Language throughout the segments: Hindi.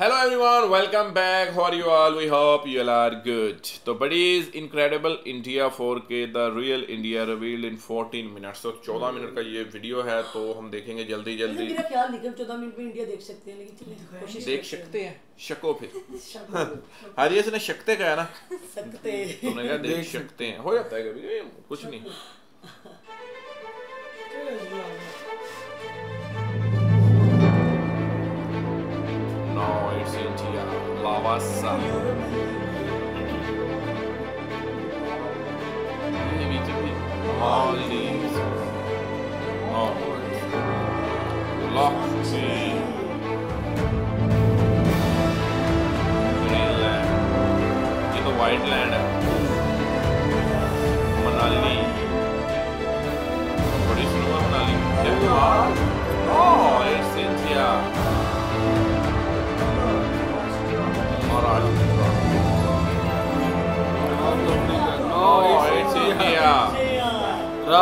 Hello everyone, welcome back. How are you all? We hope you all are good. तो बड़ी incredible India 4K the real India revealed in 14 minutes. तो 14 मिनट का ये वीडियो है तो हम देखेंगे जल्दी जल्दी मेरा ख्याल नहीं कि 14 मिनट में इंडिया देख सकते हैं लेकिन कोशिश देख सकते हैं शको फिर हैं हारिया से ने शकते कहा ना सकते तुमने कहा देख सकते हैं हो जाता है कभी कुछ नहीं noise into lavassa.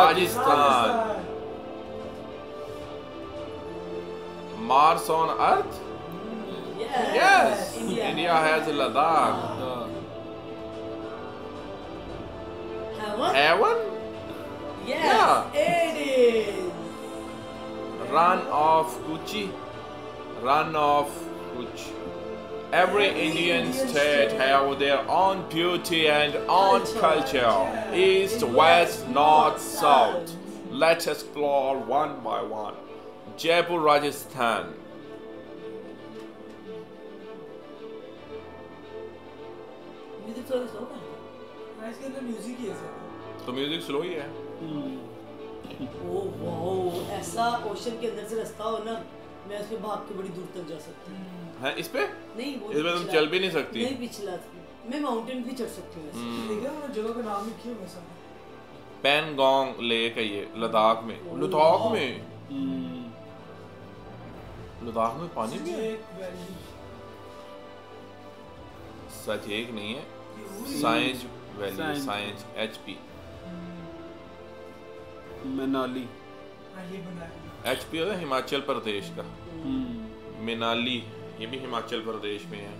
Rajasthan. Mars on Earth? Yes. India has Ladakh. Heaven? Heaven? Yes, it is. Run of Gucci. Run of Kuchi. Every Indian state have their own beauty and own culture. East, west, north, south. Let's explore one by one. Jaipur, Rajasthan. Music थोड़ा स्लो कर इसके अंदर म्यूजिक ही है सर तो म्यूजिक स्लो ही है ओ वाओ ऐसा ओशन के अंदर से रास्ता हो ना मैं उसमें भाग के बड़ी दूर तक जा सकती हूँ है? इस पे? नहीं वो इसमें तुम चल भी नहीं सकती। नहीं पिछला था। मैं माउंटेन भी चढ़ सकती हूँ ऐसे। देखा उन्होंने जगह का नाम लिखे हुए सब पैनगोंग लेक है ये लद्दाख में। लद्दाख में? लद्दाख में पानी भी है? सच एक नहीं है। Science valley. Science. HP Manali. हाँ एचपी होता है हिमाचल प्रदेश का। हम्म। मिनाली। ये भी हिमाचल प्रदेश में है।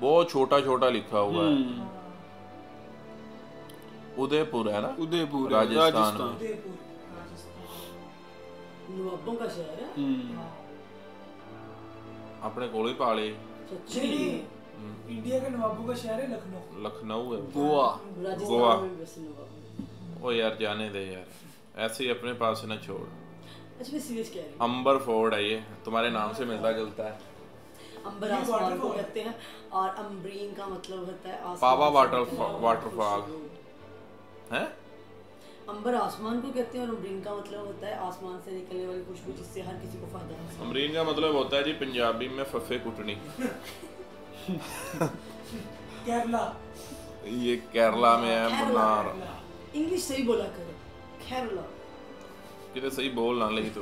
बहुत छोटा छोटा लिखा हुआ है। हम्म, उदयपुर है ना? उदयपुर राजस्थान। राजस्थान। उदयपुर राजस्थान। नवाबों का शहर है? हम्म, अपने कोल ही पाले। सच्ची? इंडिया। के नवाबों का शहर है लखनऊ। लखनऊ है। गोवा। गोवा। ओ यार जाने दे यार। ऐसे ही अपने पास ना छोड़। अच्छा मैं सीरियस कह रही हूँ। अंबर फोर्ट है ये। तुम्हारे नाम से मिलता जुलता है। अंबर ये को कहते हैं और अम्ब्रीन का मतलब होता है पावा वाटरफॉल है अंबर आसमान को कहते हैं और अम्ब्रीन का मतलब होता है आसमान से निकलने वाली खुशबू जिससे हर किसी को फ़ायदा हो। अमरीन का मतलब होता है जी पंजाबी में फफे कुटनी। केरला। ये केरला में है मनार इंग्लिश सही बोला करो। केरला। कितने सही बोल ना लगी तो।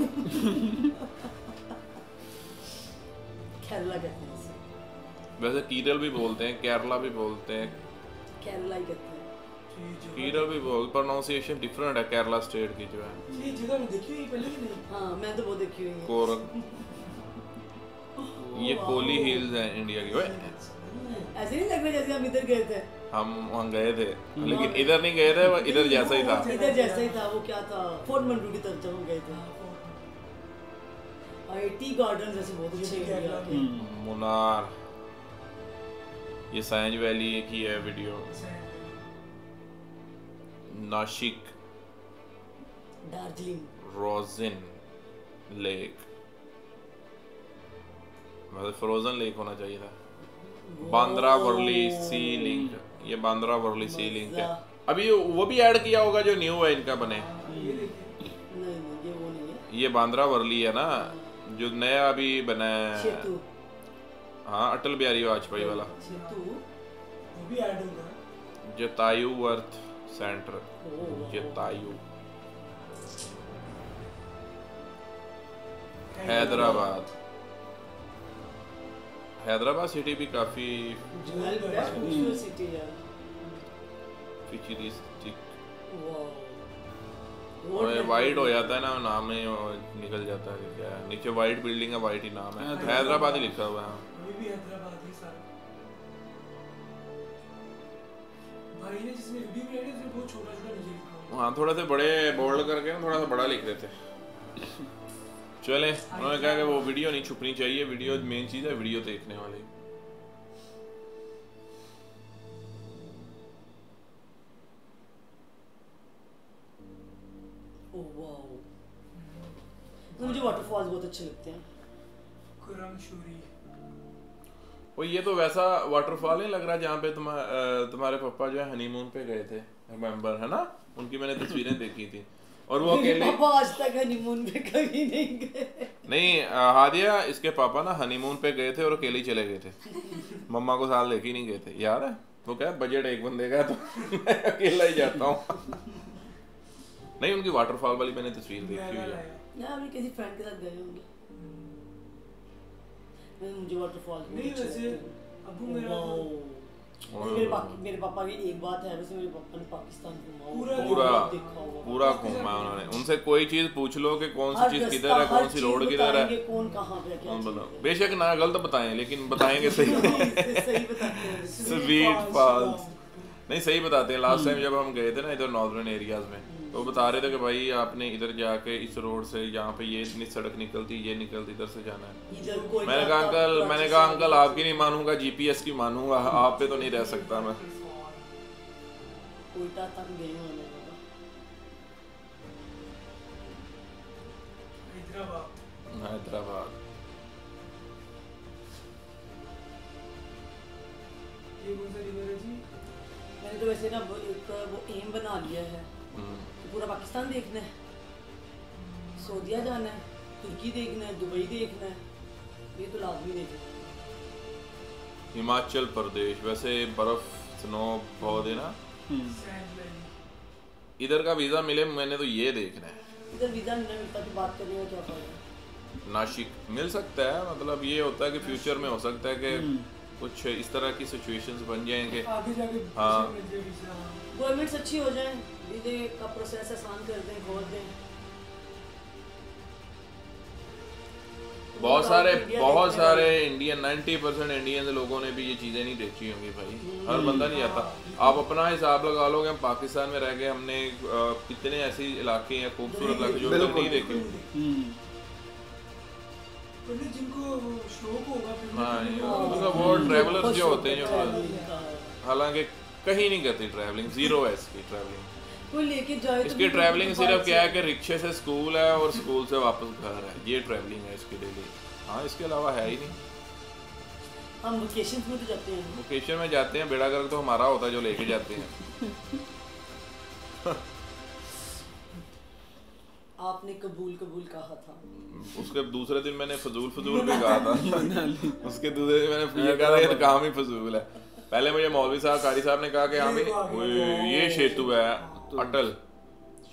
केरला कहते हैं इसे। वैसे कीरल भी बोलते हैं केरला भी बोलते हैं। केरला ही कहते हैं। कीरल भी बोल प्रोनाउंसिएशन डिफरेंट है केरला स्टेट की जो है। ये जगह मैं देखी हुई पहले नहीं? हाँ मैं तो वो देखी हुई है। कोरग ये कोली हिल्स है इंडिया की ओए। ऐसे नहीं लग रहा जैसे हम इधर गए थे। हम वहाँ गए थे लेकिन इधर नहीं गए थे इधर जैसा ही था। इधर जैसा ही था वो क्या था? फोर्ट मंडू की तरफ़ जब हम गए थे। और टी गार्डन जैसे बहुत अच्छे केरला इंडिया हम्म, मुनार। ये सैंज वैली की है video Nashik. Darjeeling. Frozen lake. मतलब फ्रोजन लेक होना चाहिए था। बांद्रा वर्ली सी लिंक ये बांद्रा वर्ली सी लिंक है अभी वो भी ऐड किया होगा जो न्यू है इनका बने। नहीं नहीं ये वो नहीं है। ये बांद्रा वर्ली है ना? जो नया अभी बना है। हाँ अटल बिहारी वाजपेयी वाला। सेतु वो भी ऐड होगा। Jatayu earth centre. Jatayu. Hyderabad. Hyderabad. City भी काफ़ी सिटी है। वाइट हो जाता है ना नाम वो निकल जाता है क्या नीचे वाइट बिल्डिंग है वाइट ही नाम है। हैदराबाद। ही लिखा हुआ है भी हैदराबाद ही सारा। भाई ने जिसमें वीडियो बनाई थी बहुत छोटा छोटा नीचे लिखा हाँ थोड़ा से बड़े बोल्ड करके ना थोड़ा सा बड़ा लिख देते। चले उन्होंने कहा कि वो वीडियो नहीं छुपनी चाहिए वीडियो मेन चीज़ है वीडियो देखने वाली। अच्छे लगते हैं वो ये तो वैसा वाटरफॉल नहीं लग रहा जहाँ पे तुम्हा, तुम्हारे पापा जो है हनीमून पे गए थे रिमेम्बर है ना? उनकी मैंने तस्वीरें देखी थी। और वो अकेले पापा आज तक हनीमून पे कभी नहीं गए। नहीं हादिया इसके पापा ना हनीमून पे गए थे और अकेले ही चले गए थे। मम्मा को साथ लेके नहीं गए थे। यार है वो क्या बजट एक बंदे का तो मैं अकेला ही जाता हूँ। नहीं उनकी वाटरफॉल वाली मैंने तस्वीर देखी हुई है। लाया या अपने किसी फ्रेंड के साथ गए होंगे। मैं मुझे वाटरफॉल नहीं वैसे अबू मेरा मेरे पापा मेरे पापा की एक बात है वैसे मेरे पापा ने पाकिस्तान घूमा पूरा पूरा घूमा उन्होंने। उनसे कोई चीज़ पूछ लो कि कौन सी चीज़ किधर है कौन सी रोड किधर है। कौन कहाँ पे है, क्या कौन बताओ। है। बेशक ना गलत बताएँ लेकिन बताएँगे सही। सही बताते हैं। स्वीट फॉल्स नहीं सही बताते हैं। लास्ट टाइम जब हम गए थे ना इधर नॉर्दर्न एरियाज़ में तो वो बता रहे थे कि भाई आपने इधर जाके इस रोड से यहाँ पे ये इतनी सड़क निकलती ये निकलती इधर से जाना है। मैंने कहा अंकल मैंने कहा अंकल आपकी नहीं मानूँगा जीपीएस की मानूँगा आप पे तो नहीं रह सकता मैं। हैदराबाद। ये कौन सा रिवर है जी? मैंने तो वैसे ना वो एक वो एम बना लिया है। पाकिस्तान देखना है सऊदिया जाना है तुर्की देखना है दुबई देखना है ये तो लाजमी देखना है। हिमाचल प्रदेश वैसे बर्फ़ स्नो बहुत है ना इधर का वीज़ा मिले मैंने तो ये देखना है। इधर वीज़ा नहीं मिलता तो बात करने का क्या फ़ायदा? नासिक मिल सकता है मतलब ये होता है कि फ्यूचर में हो सकता है कि कुछ इस तरह की सिचुएशंस बन जाएँगे। आगे जाके हाँ। गवर्नमेंट्स अच्छी हो जाए वीजे का प्रोसेस आसान कर दें खोल दें बहुत सारे बहुत सारे इंडियन 90 परसेंट इंडियन लोगों ने भी ये चीज़ें नहीं देखी होंगी भाई। हर बंदा नहीं जाता आप अपना हिसाब लगा लो कि हम पाकिस्तान में रह गए हमने कितने ऐसे इलाके हैं खूबसूरत इलाके जो नहीं देखे होंगे। जिनको वो शौक होगा हाँ तो- मतलब वो ट्रैवलर्स जो होते हैं जो हालाँकि कहीं नहीं करती ट्रैवलिंग ज़ीरो है इसकी ट्रैवलिंग कोई लेके जाए तो इसकी ट्रैवलिंग सिर्फ़ क्या है कि रिक्शे से स्कूल है और स्कूल से वापस घर है। ये ट्रैवलिंग है इसकी डेली हाँ इसके अलावा है ही नहीं। हम वेकेशन में तो जाते हैं। लोकेशन में जाते हैं बेड़ा गर्क तो हमारा होता है जो लेके जाते हैं। आपने कबूल कबूल कहा था। उसके दूसरे दिन मैंने फजूल फजूल भी कहा था। उसके दूसरे दिन मैंने ये कहा था तो काम ही फजूल है। पहले मुझे मौलवी साहब कारी साहब ने कहा कि हाँ भाई ये सेतु है। अटल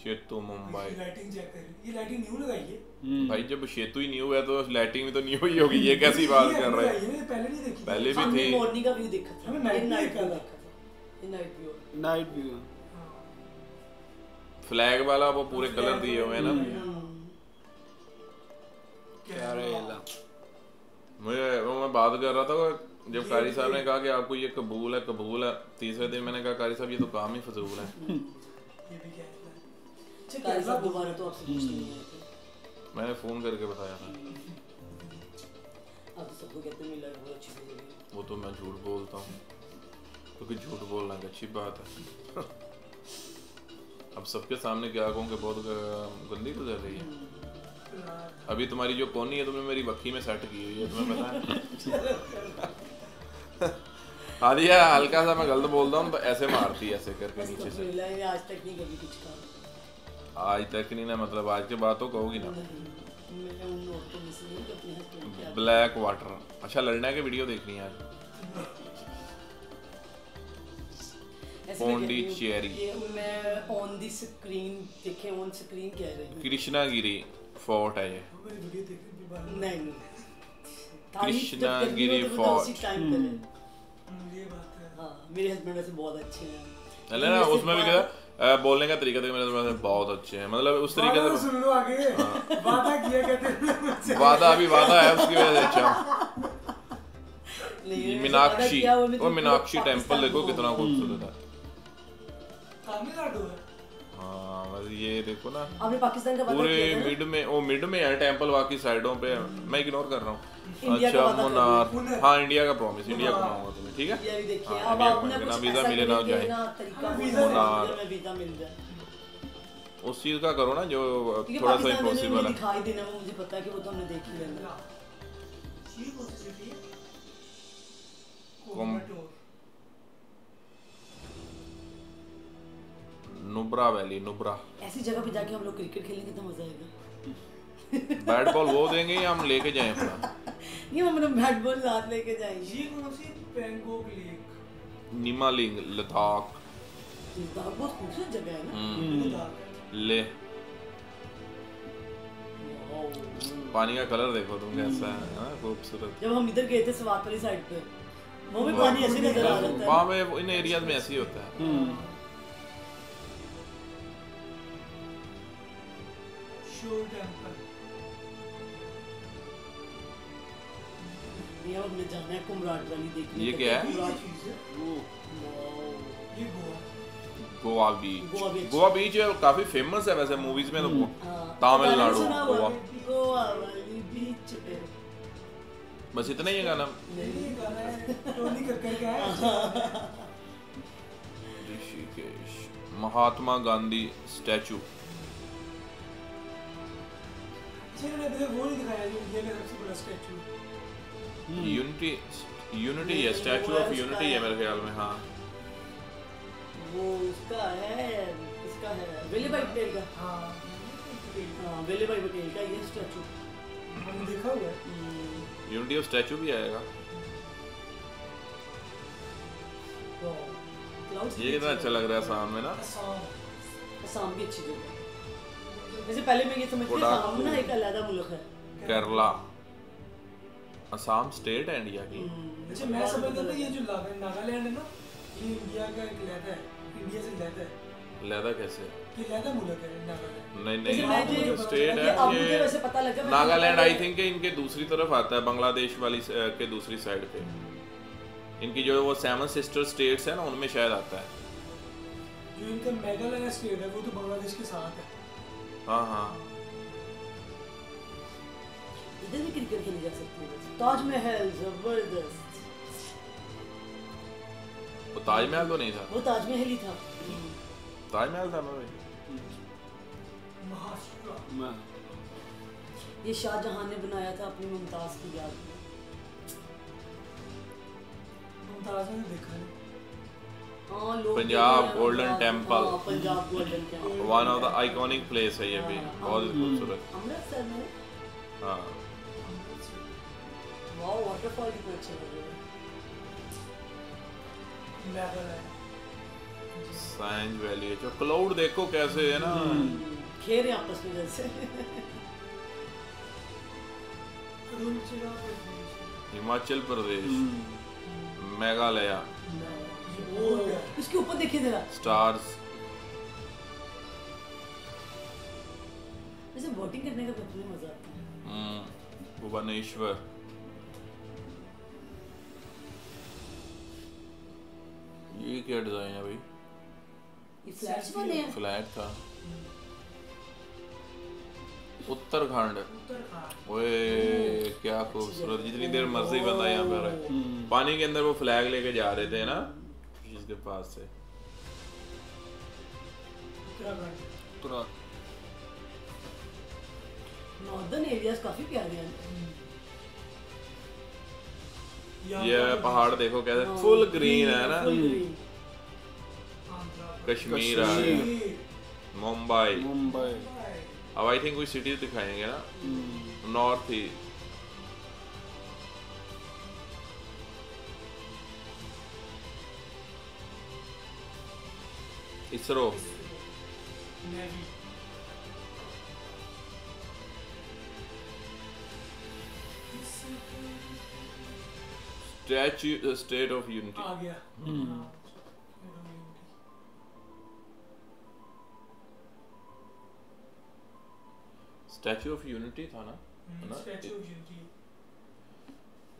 सेतु मुंबई। लाइटिंग चेक करिए ये लाइटिंग न्यू लगाई है। हम्म। भाई जब शेतु ही न्यू है तो लाइटिंग भी तो न्यू ही होगी। ये कैसी बात कर रहे हैं? पहले नहीं देखी पहले भी थी। मॉर्निंग का व्यू देखा था। हमें नाइट view व्यू देखा था। Night view night view flag वाला वो पूरे कलर दिए हुए हैं ना? क्या रहेगा मुझे वो मैं बात कर रहा था जब कारी साहब ने कहा कि आपको ये कबूल है कबूल है। तीसरे दिन मैंने कहा कारी साहब ये तो काम ही फजूल है। ये भी क्या है। दोबारा तो आपसे पूछने नहीं आए थे मैंने फ़ोन करके बताया था। सबको कहते हैं मिला अच्छी वो तो मैं झूठ बोलता हूँ। क्योंकि झूठ बोलना एक अच्छी बात है। अब सबके सामने क्या कहूँ कि बहुत गंदी गुजर रही है। अभी तुम्हारी जो कोनी है तुमने मेरी बक्की में सेट की हुई है तुम्हें पता है? आदिया हल्का सा मैं गलत बोलता हूँ तो ऐसे मारती है ऐसे करके नीचे से। आज तक नहीं कभी कुछ कहा। आज तक नहीं ना मतलब आज के बाद तो कहोगी ना। ब्लैक वाटर अच्छा लड़ने की वीडियो देखनी है पौंडीचेरी। मैं ऑन द स्क्रीन देखे ऑन स्क्रीन कह रही हूँ। कृष्णागिरी फोर्ट है ये। नहीं कृष्णागिरी तो फोर्ट। टाइम हम्म, ये बात है हाँ मेरे हस्बैंड वैसे बहुत अच्छे हैं। ना उसमें भी क्या बोलने का तरीका देखो मेरे तुम्हारे बहुत अच्छे हैं। मतलब उस तरीके से सुन लो आगे। वादा किया कहते हैं वादा अभी वादा है उसकी वजह से अच्छा। मीनाक्षी वो तो मीनाक्षी पूरा टेंपल देखो कितना खूबसूरत है तमिलनाडु है। हाँ ये देखो ना। आपने पाकिस्तान का पूरे था? मिड में वो मिड में है टेंपल बाकी साइडों पे मैं इग्नोर कर रहा हूँ। अच्छा मुनार। हाँ। इंडिया का प्रॉमिस इंडिया। घुमाऊँगा तुम्हें ठीक है? हाँ, ना वीज़ा मिले ना जाए हाँ, वीज़ा मुनार। जाए। उस चीज़ का करो ना जो थोड़ा सा इम्पॉसिबल है। दिखाई देना वो मुझे पता है कि वो तो हमने देख ही। है। नुब्रा वैली नुब्रा। ऐसी जगह पे जाके हम लोग क्रिकेट खेलेंगे तो मज़ा आएगा। बैट बॉल वो देंगे या हम लेके जाएँ अपना? नहीं हम अपना बैट बॉल साथ लेके जाएँगे। ये कौन सी पैंगोंग लेक निमालिंग लद्दाख। लद्दाख बहुत खूबसूरत जगह है ना? हम्म, लद्दाख। ले। पानी का कलर देखो तुम कैसा है हाँ, खूबसूरत। जब हम इधर गए थे सवात वाली साइड पे वो भी पानी ऐसे नज़र आ रहा था। वहाँ पे इन एरियाज़ में ऐसे ही होता है। हम्म। शोर टेंपल नहीं अब हमने जाना है कुमराट वैली देखने ये क्या है? है गोवा। गोवा बीच। गोवा बीच। है काफ़ी फ़ेमस है वैसे मूवीज़ में तो हाँ, तमिलनाडु, गोवा। गोवा वाली बीच पे। बस इतना ही है गाना? है। है। ऋषिकेश महात्मा गांधी स्टैचू। अच्छा वो नहीं दिखाया जो इंडिया का सबसे बड़ा स्टैचू। यूनिटी यूनिटी है स्टैचू ऑफ़ यूनिटी है मेरे ख्याल में हाँ। वो उसका है इसका है? वेले भाई पटेल का। हाँ। हाँ वेले भाई पटेल का ये स्टैचू हमने देखा हुआ है। यूनिटी ऑफ़ स्टैचू भी आएगा। ये कितना अच्छा लग रहा है सामने ना। असम भी अच्छी जगह। है वैसे पहले मैं ये समझती। असम ना एक अलग मुल्क है। केरला असम स्टेट है इंडिया की। हम्म, अच्छा मैं समझता था ये जो नागालैंड है ना ये इंडिया का एक लहदा है इंडिया से लहदा है। लहदा कैसे? ये लहदा मुल्क है नागालैंड। नहीं नहीं जो- स्टेट ये है वैसे पता लगा ये नागालैंड आई थिंक इनके दूसरी तरफ़ आता है बांग्लादेश वाली के दूसरी साइड पे। इनकी जो वो सेवन सिस्टर स्टेट्स है ना उनमें शायद आता है। जो इनका मेघालय स्टेट है वो तो बांग्लादेश के साथ है। हाँ हाँ। इधर भी क्रिकेट खेली जा सकती है। ताजमहल ज़बरदस्त। वो ताजमहल तो नहीं था। वो ताजमहल ही था। ताजमहल था ना भाई। महाराष्ट्र। ये शाहजहां ने बनाया था अपनी मुमताज़ की याद में। मुमताज़ ने देखा है। हाँ पंजाब हैं। Punjab golden temple. One of the iconic place है ये भी। हाँ, बहुत। खूबसूरत। अमृतसर में। हाँ। वाओ वाटरफॉल कितना अच्छा लग रहा है सैंज वैली जो क्लाउड देखो कैसे है ना? खेल रहे आपस में जैसे। हिमाचल प्रदेश। हम्म मेघालय। ये इसके ऊपर देखिए जरा। स्टार्स वैसे बोटिंग करने का बिल्कुल मज़ा आता है। हम्म, भुवनेश्वर। ये क्या डिज़ाइन है भाई। ये बने हैं। फ्लैट था। उत्तराखंड। उत्तराखंड। ओए क्या खूबसूरत जितनी देर मर्ज़ी बंदा यहाँ पे रहे। हम्म। पानी के अंदर वो फ्लैग लेके जा रहे थे ना जिसके पास से। नॉर्दर्न एरियाज़ काफ़ी प्यारे हैं। ये पहाड़ देखो कैसे फुल ग्रीन है ना। कश्मीर आ गया। मुंबई। मुंबई। अब आई थिंक कोई सिटीज़ दिखाएँगे ना। हम्म। North he. ISRO. Statue state of unity hmm statue of unity था ना? है ना? स्टैचू ऑफ़ यूनिटी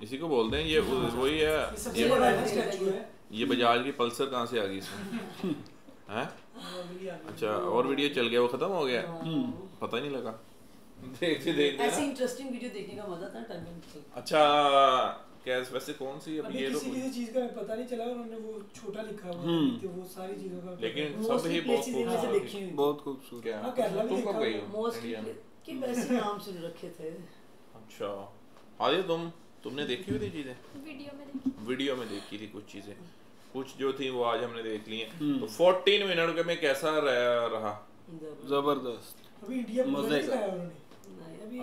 इसी को बोलते हैं ये वही है ये ये- ये बजाज की पल्सर कहाँ से आ गई इसमें? हैं। अच्छा और वीडियो चल गया वो खत्म हो गया? पता ही नहीं लगा। देखते देखते ऐसे इंटरेस्टिंग वीडियो देखने का मज़ा था टाइम अच्छा क्या वैसे कौन सी अब ये तो किसी चीज़ का पता नहीं चला उन्होंने वो छोटा लिखा हुआ हम्म। है, तो वो सारी चीज़ों का लेकिन सब ही बहुत खूबसूरत बहुत खूबसूरत। क्या? हाँ, केरला भी तुम कब देखा गई हो? मोस्टली इंडिया में। कि वैसे नाम सुन रखे थे। अच्छा। आदित्य तुम तुमने देखी हुई थी चीज़ें? वीडियो में देखी। वीडियो में देखी थी कुछ चीज़ें। कुछ जो थी वो आज हमने देख ली हैं। हम्म। तो 14 मिनट के में कैसा रह- रहा? ज़बरदस्त। अभी इंडिया में मज़े का। अभी-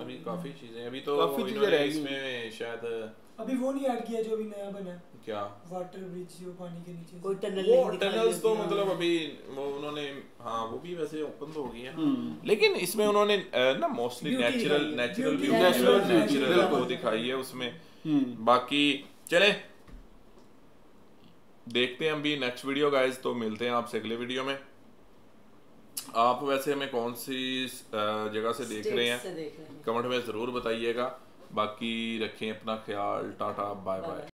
अभी- काफ़ी चीज़ें अभी तो काफ़ी चीज़ें इन्होंने रह गई। इसमें शायद अभी वो नहीं ऐड किया जो अभी नया बना है। क्या? वाटर ब्रिज जो पानी के नीचे कोई टनल वो टनल्स तो मतलब। अभी वो उन्होंने हाँ वो भी वैसे ओपन तो हो गई है। हम्म। लेकिन इसमें उन्होंने ना मोस्टली नेचुरल नेचुरल नेचुरल बिल्कुल। वो दिखाई है उसमें। हम्म। बाकी चले। देखते हैं अभी नेक्स्ट वीडियो गाइस तो मिलते हैं आपसे अगले वीडियो में। आप वैसे हमें कौन सी जगह से देख रहे हैं? देख रहे हैं। कमेंट में ज़रूर बताइएगा। बाकी रखें अपना ख्याल टाटा बाय बाय